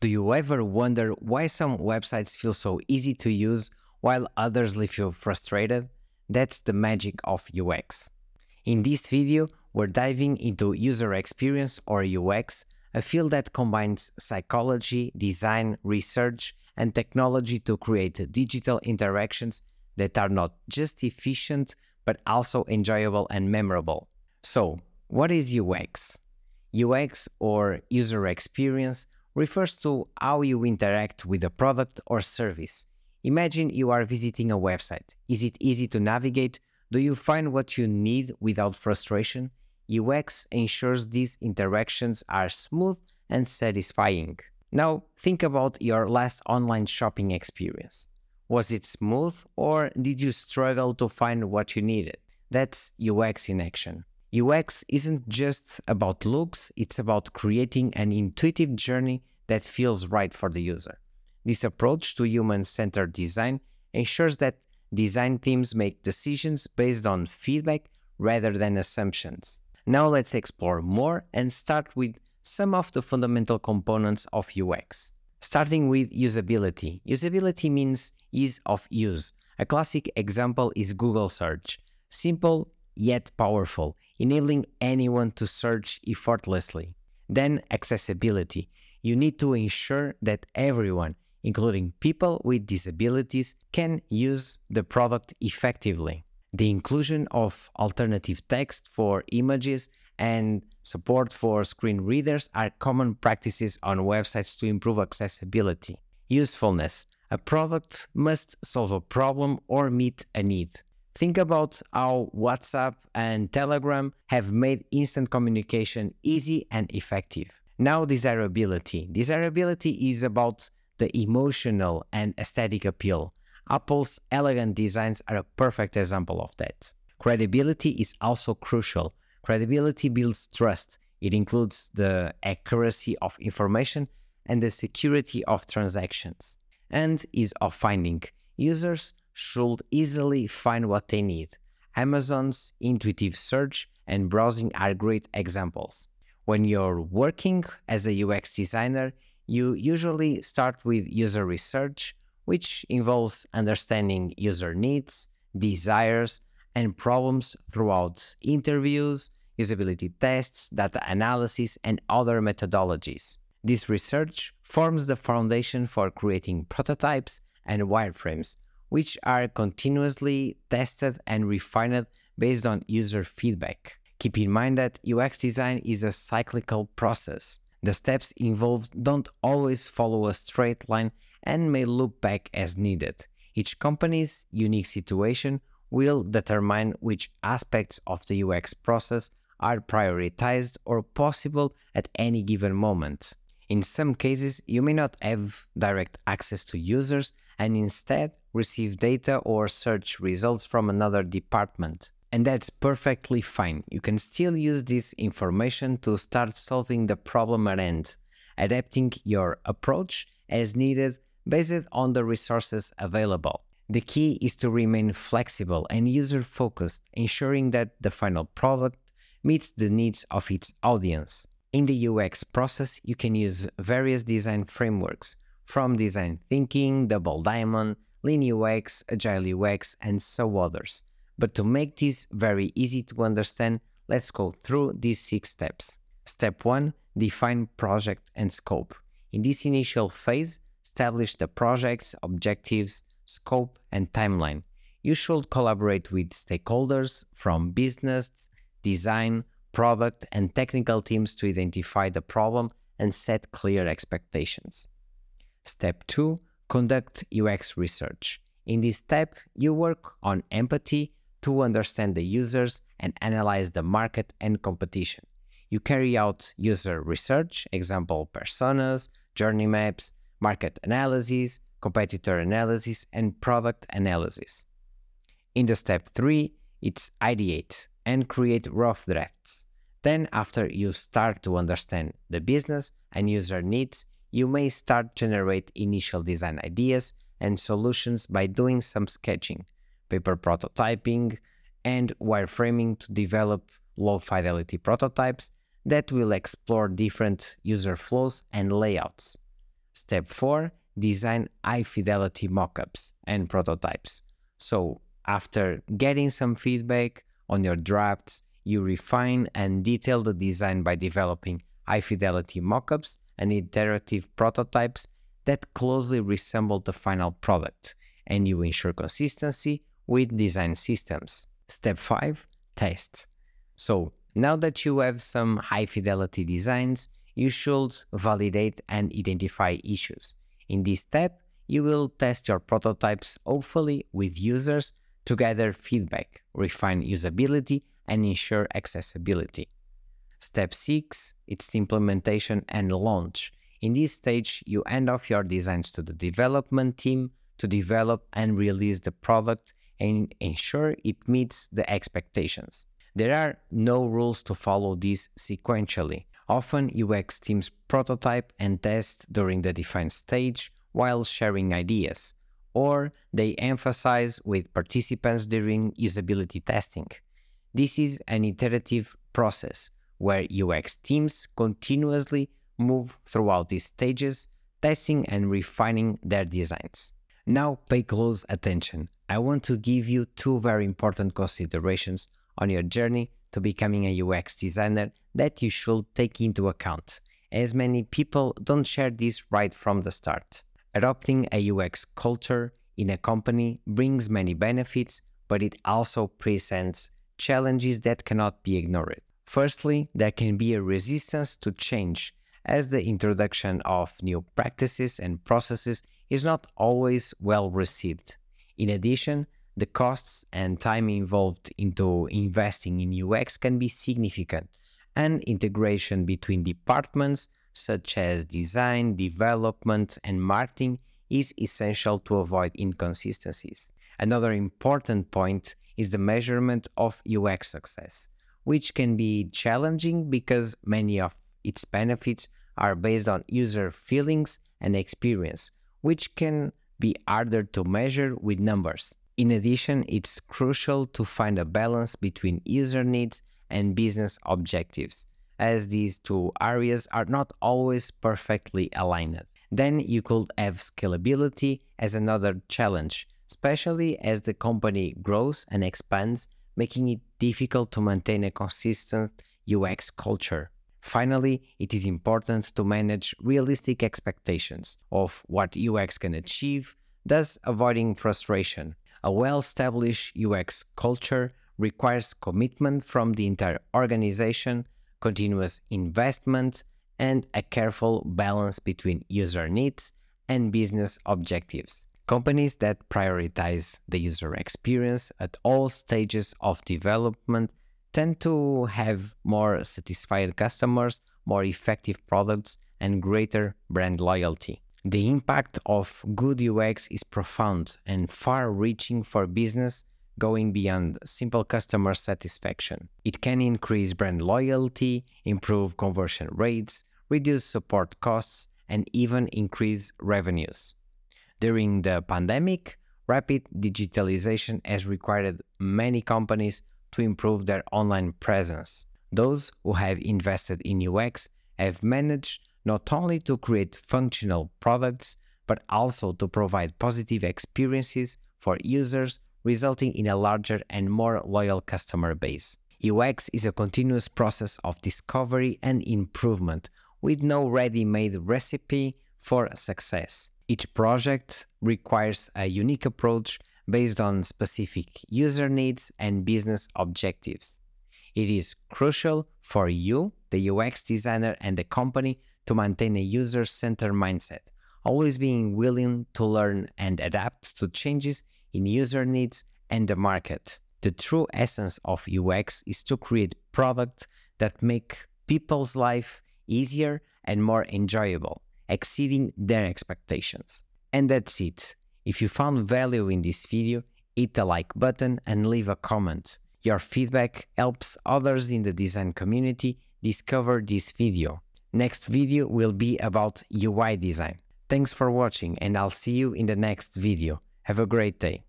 Do you ever wonder why some websites feel so easy to use while others leave you frustrated? That's the magic of UX. In this video, we're diving into user experience or UX, a field that combines psychology, design, research, and technology to create digital interactions that are not just efficient but also enjoyable and memorable. So, what is UX? UX or user experience refers to how you interact with a product or service. Imagine you are visiting a website. Is it easy to navigate? Do you find what you need without frustration? UX ensures these interactions are smooth and satisfying. Now, think about your last online shopping experience. Was it smooth or did you struggle to find what you needed? That's UX in action. UX isn't just about looks, it's about creating an intuitive journey that feels right for the user. This approach to human centered design ensures that design teams make decisions based on feedback rather than assumptions. Now let's explore more and start with some of the fundamental components of UX. Starting with usability. Usability means ease of use. A classic example is Google search. Simple yet powerful, enabling anyone to search effortlessly. Then accessibility. You need to ensure that everyone, including people with disabilities, can use the product effectively. The inclusion of alternative text for images and support for screen readers are common practices on websites to improve accessibility. Usefulness. A product must solve a problem or meet a need. Think about how WhatsApp and Telegram have made instant communication easy and effective. Now, desirability. Desirability is about the emotional and aesthetic appeal. Apple's elegant designs are a perfect example of that. Credibility is also crucial. Credibility builds trust. It includes the accuracy of information and the security of transactions, and ease of finding. Users should easily find what they need. Amazon's intuitive search and browsing are great examples. When you're working as a UX designer, you usually start with user research, which involves understanding user needs, desires, and problems throughout interviews, usability tests, data analysis, and other methodologies. This research forms the foundation for creating prototypes and wireframes, which are continuously tested and refined based on user feedback. Keep in mind that UX design is a cyclical process. The steps involved don't always follow a straight line and may loop back as needed. Each company's unique situation will determine which aspects of the UX process are prioritized or possible at any given moment. In some cases, you may not have direct access to users and instead receive data or search results from another department. And that's perfectly fine. You can still use this information to start solving the problem at hand, adapting your approach as needed based on the resources available. The key is to remain flexible and user focused, ensuring that the final product meets the needs of its audience. In the UX process, you can use various design frameworks from design thinking, double diamond, lean UX, agile UX, and so others. But to make this very easy to understand, let's go through these six steps. Step 1 Define project and scope. In this initial phase, establish the project's objectives, scope, and timeline. You should collaborate with stakeholders from business, design, product, and technical teams to identify the problem and set clear expectations. Step 2 Conduct UX research. In this step, you work on empathy to understand the users and analyze the market and competition. You carry out user research, example personas, journey maps, market analysis, competitor analysis, and product analysis. In the step 3, it's ideate and create rough drafts. Then, after you start to understand the business and user needs, you may start generate initial design ideas and solutions by doing some sketching, paper prototyping, and wireframing to develop low fidelity prototypes that will explore different user flows and layouts. Step 4 Design high fidelity mockups and prototypes. So, after getting some feedback on your drafts, you refine and detail the design by developing high fidelity mockups and iterative prototypes that closely resemble the final product, and you ensure consistency with design systems. Step 5 Test. So, now that you have some high fidelity designs, you should validate and identify issues. In this step, you will test your prototypes hopefully with users to gather feedback, refine usability, and ensure accessibility. Step 6 it's the implementation and launch. In this stage, you hand off your designs to the development team to develop and release the product and ensure it meets the expectations. There are no rules to follow this sequentially. Often, UX teams prototype and test during the defined stage while sharing ideas, or they emphasize with participants during usability testing. This is an iterative process where UX teams continuously move throughout these stages, testing and refining their designs. Now, pay close attention. I want to give you two very important considerations on your journey to becoming a UX designer that you should take into account, as many people don't share this right from the start. Adopting a UX culture in a company brings many benefits, but it also presents challenges that cannot be ignored. Firstly, there can be a resistance to change, as the introduction of new practices and processes is not always well received. In addition, the costs and time involved into investing in UX can be significant, and integration between departments such as design, development, and marketing is essential to avoid inconsistencies. Another important point is the measurement of UX success, which can be challenging because many of its benefits are based on user feelings and experience, which can be harder to measure with numbers. In addition, it's crucial to find a balance between user needs and business objectives, as these two areas are not always perfectly aligned. Then you could have scalability as another challenge, especially as the company grows and expands, making it difficult to maintain a consistent UX culture. Finally, it is important to manage realistic expectations of what UX can achieve, thus avoiding frustration. A well established UX culture requires commitment from the entire organization, continuous investment, and a careful balance between user needs and business objectives. Companies that prioritize the user experience at all stages of development tend to have more satisfied customers, more effective products, and greater brand loyalty. The impact of good UX is profound and far reaching for business, going beyond simple customer satisfaction. It can increase brand loyalty, improve conversion rates, reduce support costs, and even increase revenues. During the pandemic, rapid digitalization has required many companies to improve their online presence. Those who have invested in UX have managed not only to create functional products, but also to provide positive experiences for users, resulting in a larger and more loyal customer base. UX is a continuous process of discovery and improvement with no ready made recipe for success. Each project requires a unique approach based on specific user needs and business objectives. It is crucial for you, the UX designer, and the company to maintain a user centered mindset, always being willing to learn and adapt to changes in user needs and the market. The true essence of UX is to create products that make people's life easier and more enjoyable, exceeding their expectations. And that's it. If you found value in this video, hit the like button and leave a comment. Your feedback helps others in the design community discover this video. Next video will be about UI design. Thanks for watching and I'll see you in the next video. Have a great day.